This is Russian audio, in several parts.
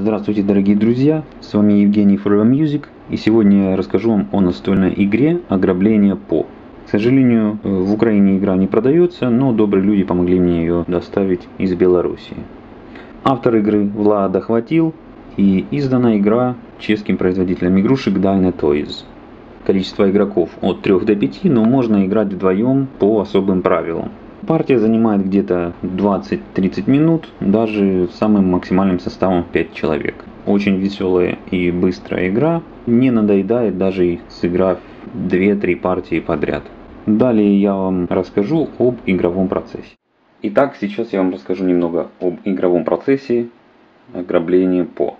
Здравствуйте, дорогие друзья! С вами Евгений Forever Music, и сегодня я расскажу вам о настольной игре «Ограбление по». К сожалению, в Украине игра не продается, но добрые люди помогли мне ее доставить из Белоруссии. Автор игры Влад охватил, и издана игра чешским производителем игрушек Dyna Toys. Количество игроков от 3 до 5, но можно играть вдвоем по особым правилам. Партия занимает где-то 20-30 минут, даже самым максимальным составом 5 человек. Очень веселая и быстрая игра, не надоедает даже сыграв 2-3 партии подряд. Далее я вам расскажу об игровом процессе. Итак, сейчас я вам расскажу немного об игровом процессе ограбления по.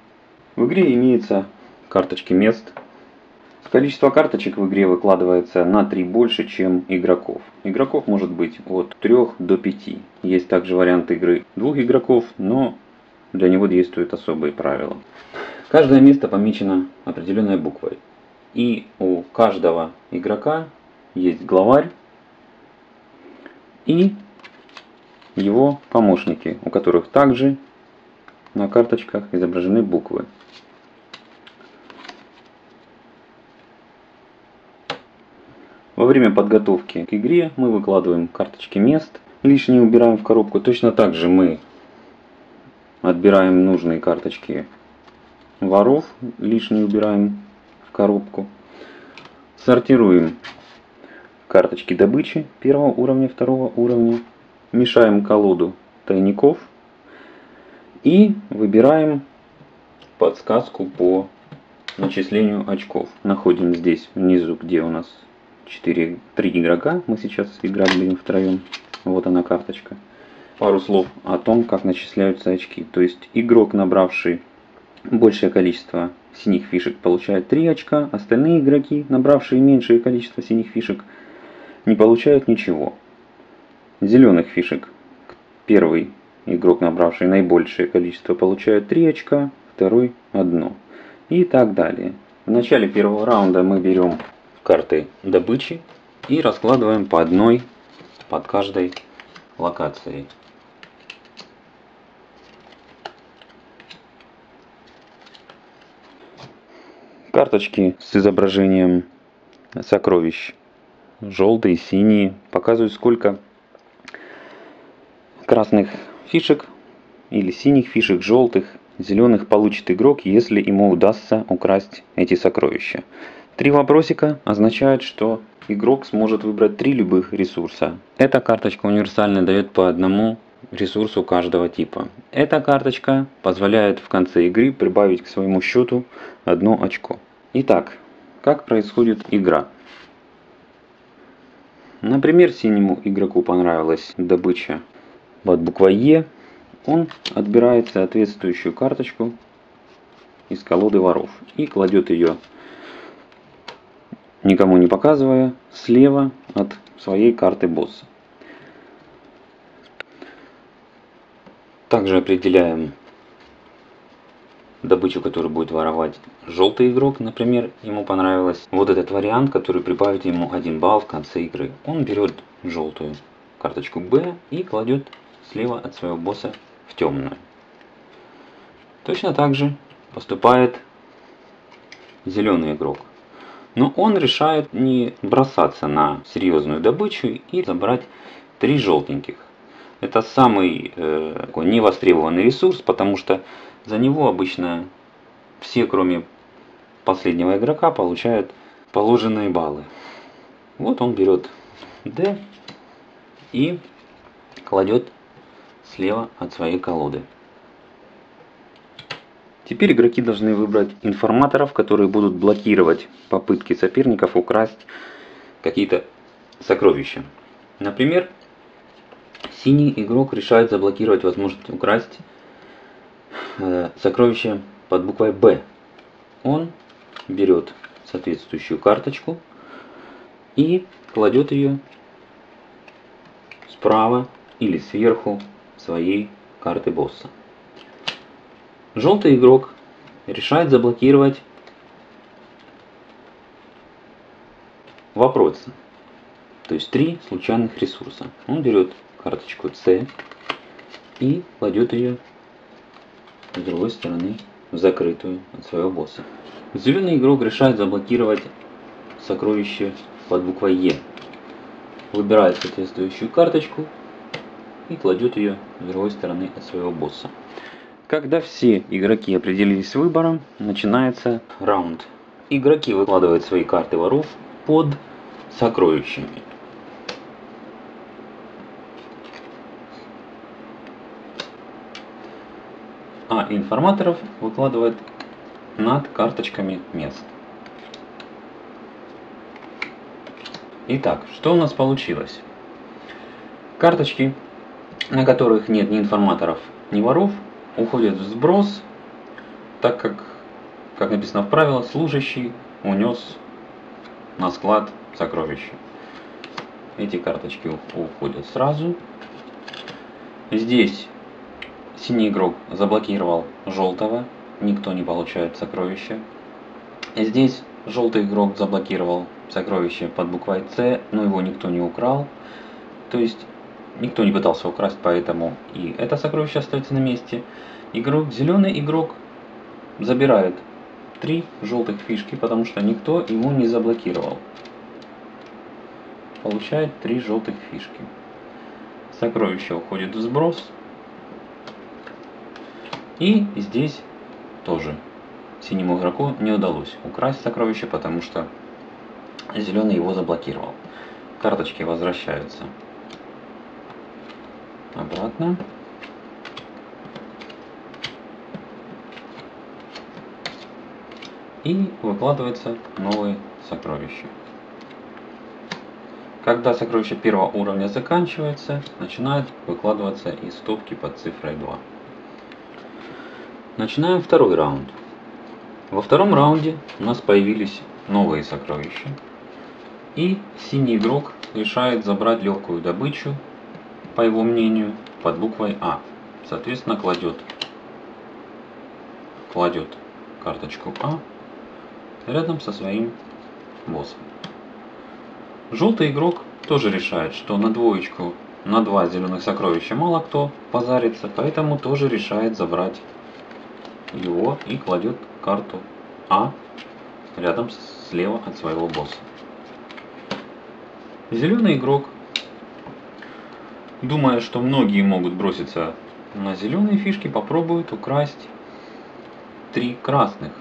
В игре имеется карточки мест, Количество карточек в игре выкладывается на 3 больше, чем игроков. Игроков может быть от 3 до 5. Есть также вариант игры двух игроков, но для него действуют особые правила. Каждое место помечено определенной буквой. И у каждого игрока есть главарь и его помощники, у которых также на карточках изображены буквы. Время подготовки к игре мы выкладываем карточки мест, лишние убираем в коробку. Точно так же мы отбираем нужные карточки воров, лишние убираем в коробку. Сортируем карточки добычи первого уровня, второго уровня. Мешаем колоду тайников и выбираем подсказку по начислению очков. Находим здесь внизу, где у нас 4, 3 игрока. Мы сейчас играть будем втроем. Вот она карточка. Пару слов о том, как начисляются очки. То есть игрок, набравший большее количество синих фишек, получает 3 очка. Остальные игроки, набравшие меньшее количество синих фишек, не получают ничего. Зеленых фишек. Первый игрок, набравший наибольшее количество, получает 3 очка, второй 1. И так далее. В начале первого раунда мы берем карты добычи и раскладываем по одной под каждой локацией. Карточки с изображением сокровищ. Желтые, синие. Показывают сколько красных фишек или синих фишек, желтых, зеленых получит игрок, если ему удастся украсть эти сокровища. Три вопросика означают, что игрок сможет выбрать три любых ресурса. Эта карточка универсальная дает по одному ресурсу каждого типа. Эта карточка позволяет в конце игры прибавить к своему счету одно очко. Итак, как происходит игра? Например, синему игроку понравилась добыча под буквой Е. Он отбирает соответствующую карточку из колоды воров и кладет ее никому не показывая, слева от своей карты босса. Также определяем добычу, которую будет воровать желтый игрок, например, ему понравилось вот этот вариант, который прибавит ему один балл в конце игры. Он берет желтую карточку Б и кладет слева от своего босса в темную. Точно так же поступает зеленый игрок. Но он решает не бросаться на серьезную добычу и забрать три желтеньких. Это самый э, невостребованный ресурс, потому что за него обычно все, кроме последнего игрока, получают положенные баллы. Вот он берет D и кладет слева от своей колоды. Теперь игроки должны выбрать информаторов, которые будут блокировать попытки соперников украсть какие-то сокровища. Например, синий игрок решает заблокировать возможность украсть э, сокровище под буквой Б. Он берет соответствующую карточку и кладет ее справа или сверху своей карты босса. Желтый игрок решает заблокировать вопросы. То есть три случайных ресурса. Он берет карточку С и кладет ее с другой стороны в закрытую от своего босса. Зеленый игрок решает заблокировать сокровище под буквой Е. Выбирает соответствующую карточку и кладет ее с другой стороны от своего босса. Когда все игроки определились с выбором, начинается раунд. Игроки выкладывают свои карты воров под сокровищами. А информаторов выкладывает над карточками мест. Итак, что у нас получилось? Карточки, на которых нет ни информаторов, ни воров, уходят в сброс, так как, как написано в правилах, служащий унес на склад сокровища. Эти карточки уходят сразу. Здесь синий игрок заблокировал желтого, никто не получает сокровища. Здесь желтый игрок заблокировал сокровище под буквой С, но его никто не украл. То есть никто не пытался украсть, поэтому и это сокровище остается на месте. Игрок, зеленый игрок забирает три желтых фишки, потому что никто ему не заблокировал. Получает три желтых фишки. Сокровище уходит в сброс. И здесь тоже синему игроку не удалось украсть сокровище, потому что зеленый его заблокировал. Карточки возвращаются обратно. И выкладывается новые сокровища. Когда сокровище первого уровня заканчивается, начинает выкладываться из стопки под цифрой 2. Начинаем второй раунд. Во втором раунде у нас появились новые сокровища. И синий игрок решает забрать легкую добычу, по его мнению, под буквой А. Соответственно, кладет, кладет карточку А рядом со своим боссом. Желтый игрок тоже решает, что на двоечку, на два зеленых сокровища мало кто позарится, поэтому тоже решает забрать его и кладет карту А рядом слева от своего босса. Зеленый игрок, думая, что многие могут броситься на зеленые фишки, попробует украсть три красных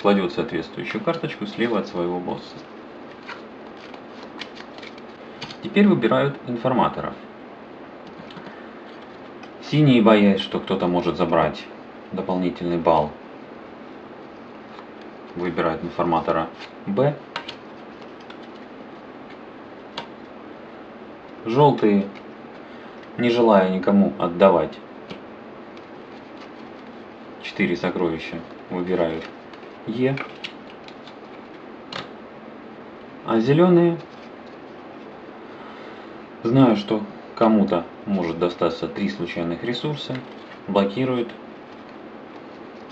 кладет соответствующую карточку слева от своего босса. Теперь выбирают информаторов. Синие, боясь, что кто-то может забрать дополнительный балл, выбирают информатора Б. Желтые, не желая никому отдавать 4 сокровища, выбирают Е. А зеленые, знаю, что кому-то может достаться три случайных ресурса, блокируют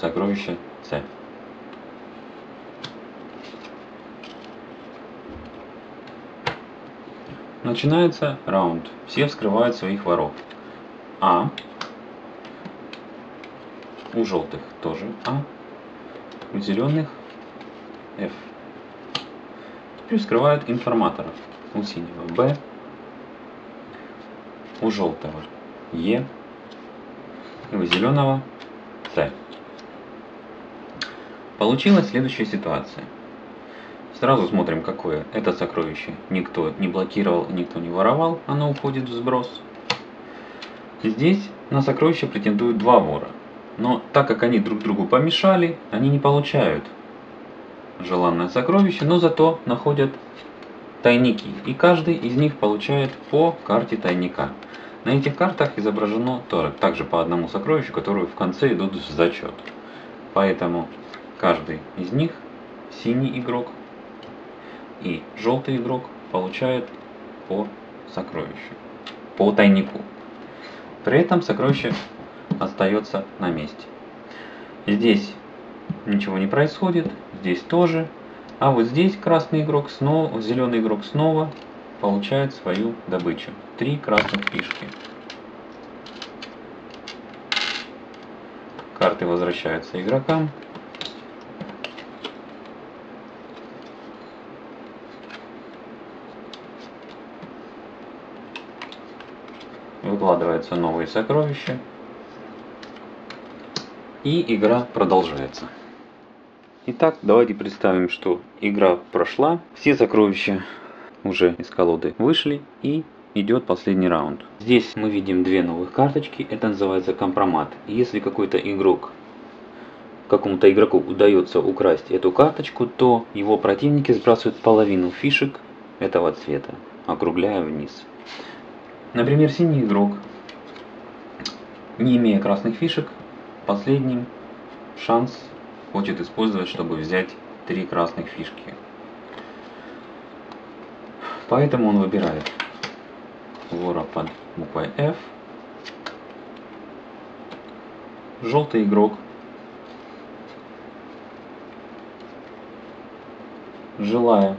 сокровище С. Начинается раунд. Все вскрывают своих воров. А. У желтых тоже А у зеленых F. Теперь скрывают информаторов. У синего B, у желтого E и у зеленого C. Получилась следующая ситуация. Сразу смотрим, какое это сокровище. Никто не блокировал, никто не воровал, оно уходит в сброс. Здесь на сокровище претендуют два вора. Но так как они друг другу помешали, они не получают желанное сокровище, но зато находят тайники. И каждый из них получает по карте тайника. На этих картах изображено также по одному сокровищу, которые в конце идут в зачет. Поэтому каждый из них, синий игрок и желтый игрок, получает по сокровищу, по тайнику. При этом сокровище остается на месте. Здесь ничего не происходит, здесь тоже. А вот здесь красный игрок снова, зеленый игрок снова получает свою добычу. Три красных фишки. Карты возвращаются игрокам. Выкладываются новые сокровища. И игра продолжается. Итак, давайте представим, что игра прошла, все сокровища уже из колоды вышли и идет последний раунд. Здесь мы видим две новых карточки, это называется компромат. Если какой-то игрок, какому-то игроку удается украсть эту карточку, то его противники сбрасывают половину фишек этого цвета, округляя вниз. Например, синий игрок, не имея красных фишек, последним шанс хочет использовать, чтобы взять три красных фишки. Поэтому он выбирает вора под буквой F. Желтый игрок желая,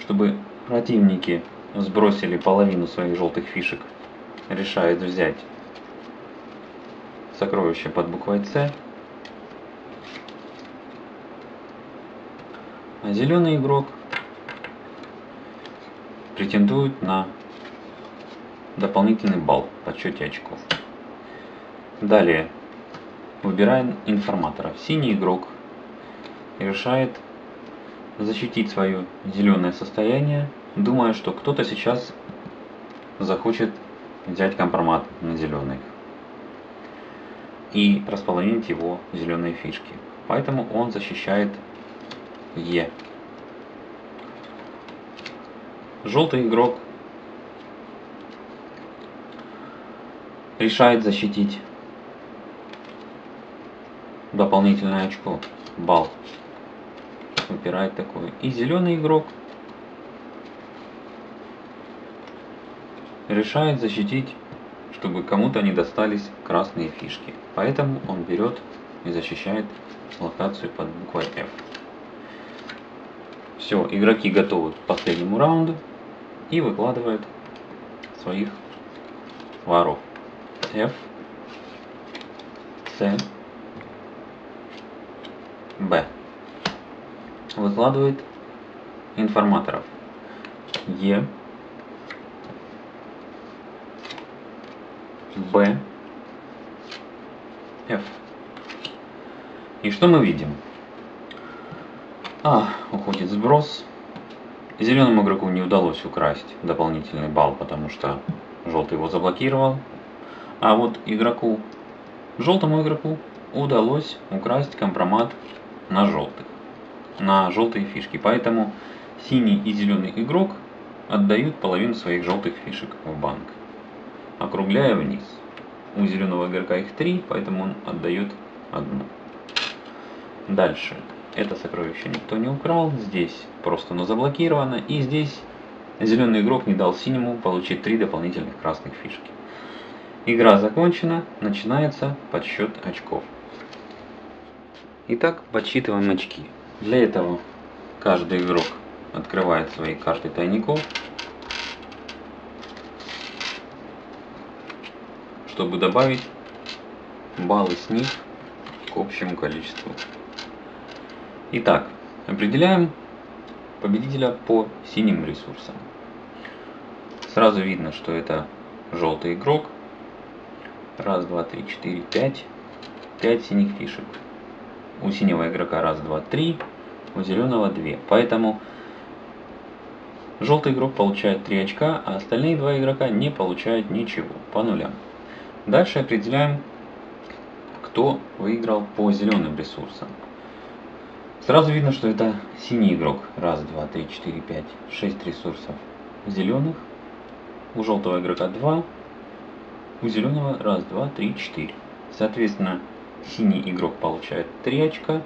чтобы противники сбросили половину своих желтых фишек, решает взять сокровище под буквой С А зеленый игрок претендует на дополнительный балл в подсчете очков. Далее выбираем информаторов. Синий игрок решает защитить свое зеленое состояние, думая, что кто-то сейчас захочет взять компромат на зеленый и располовинить его зеленые фишки. Поэтому он защищает Е. Желтый игрок решает защитить дополнительное очко, балл. Выбирает такой. И зеленый игрок решает защитить, чтобы кому-то не достались красные фишки. Поэтому он берет и защищает локацию под буквой F. Все, игроки готовы к последнему раунду и выкладывают своих воров. F, C, B. Выкладывает информаторов. E, B, F. И что мы видим? А, уходит сброс. Зеленому игроку не удалось украсть дополнительный балл, потому что желтый его заблокировал. А вот игроку, желтому игроку удалось украсть компромат на желтых, на желтые фишки. Поэтому синий и зеленый игрок отдают половину своих желтых фишек в банк, округляя вниз. У зеленого игрока их три, поэтому он отдает одну. Дальше это сокровище никто не украл, здесь просто оно заблокировано, и здесь зеленый игрок не дал синему получить три дополнительных красных фишки. Игра закончена, начинается подсчет очков. Итак, подсчитываем очки. Для этого каждый игрок открывает свои карты тайников, чтобы добавить баллы с них к общему количеству Итак, определяем победителя по синим ресурсам. Сразу видно, что это желтый игрок. Раз, два, три, четыре, пять. Пять синих фишек. У синего игрока раз, два, три. У зеленого две. Поэтому желтый игрок получает 3 очка, а остальные два игрока не получают ничего. По нулям. Дальше определяем, кто выиграл по зеленым ресурсам. Сразу видно, что это синий игрок. Раз, два, три, четыре, пять, шесть ресурсов зеленых. У желтого игрока два. У зеленого раз, два, три, четыре. Соответственно, синий игрок получает 3 очка,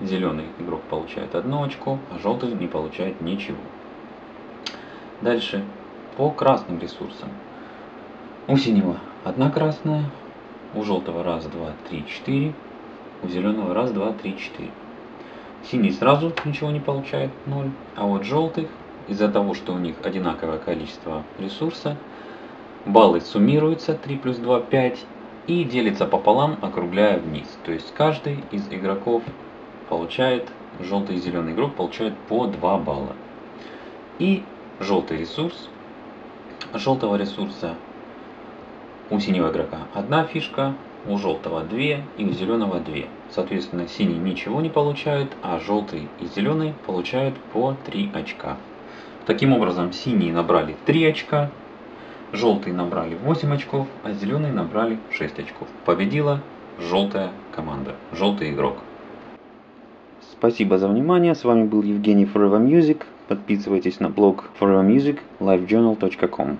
зеленый игрок получает 1 очко, а желтый не получает ничего. Дальше по красным ресурсам. У синего одна красная, у желтого раз, два, три, четыре, у зеленого раз, два, три, четыре. Синий сразу ничего не получает, 0. А вот желтых, из-за того, что у них одинаковое количество ресурса, баллы суммируются, 3 плюс 2, 5. и делится пополам, округляя вниз. То есть каждый из игроков получает, желтый и зеленый игрок получает по 2 балла. И желтый ресурс, желтого ресурса у синего игрока одна фишка, у желтого 2 и у зеленого 2. Соответственно, синий ничего не получает, а желтый и зеленый получают по 3 очка. Таким образом, синие набрали 3 очка, желтые набрали 8 очков, а зеленые набрали 6 очков. Победила желтая команда, желтый игрок. Спасибо за внимание. С вами был Евгений Forever Music. Подписывайтесь на блог forevermusic livejournal.com.